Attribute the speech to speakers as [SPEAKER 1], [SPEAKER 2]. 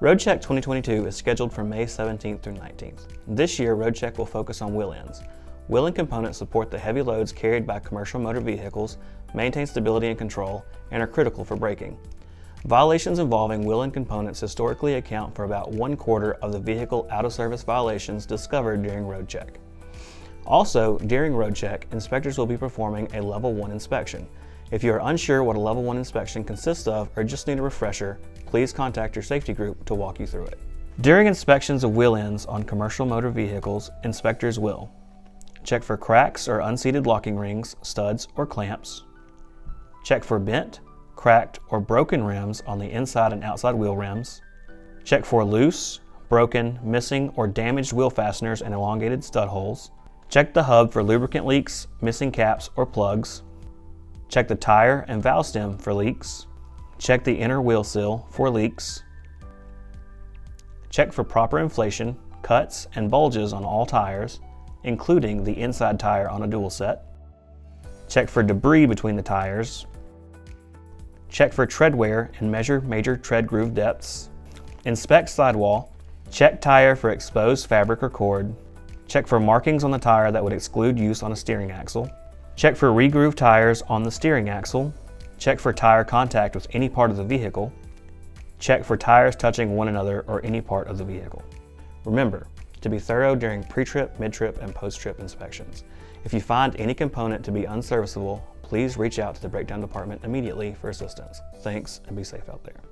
[SPEAKER 1] RoadCheck 2022 is scheduled for May 17th through 19th. This year, RoadCheck will focus on wheel ends. Wheel end components support the heavy loads carried by commercial motor vehicles, maintain stability and control, and are critical for braking. Violations involving wheel end components historically account for about one quarter of the vehicle out of service violations discovered during RoadCheck. Also, during RoadCheck, inspectors will be performing a Level 1 inspection. If you are unsure what a Level 1 inspection consists of or just need a refresher, please contact your safety group to walk you through it. During inspections of wheel ends on commercial motor vehicles, inspectors will check for cracks or unseated locking rings, studs, or clamps, check for bent, cracked, or broken rims on the inside and outside wheel rims, check for loose, broken, missing, or damaged wheel fasteners and elongated stud holes, check the hub for lubricant leaks, missing caps, or plugs, check the tire and valve stem for leaks, Check the inner wheel seal for leaks. Check for proper inflation, cuts, and bulges on all tires, including the inside tire on a dual set. Check for debris between the tires. Check for tread wear and measure major tread groove depths. Inspect sidewall. Check tire for exposed fabric or cord. Check for markings on the tire that would exclude use on a steering axle. Check for regroove tires on the steering axle Check for tire contact with any part of the vehicle. Check for tires touching one another or any part of the vehicle. Remember to be thorough during pre-trip, mid-trip, and post-trip inspections. If you find any component to be unserviceable, please reach out to the breakdown department immediately for assistance. Thanks and be safe out there.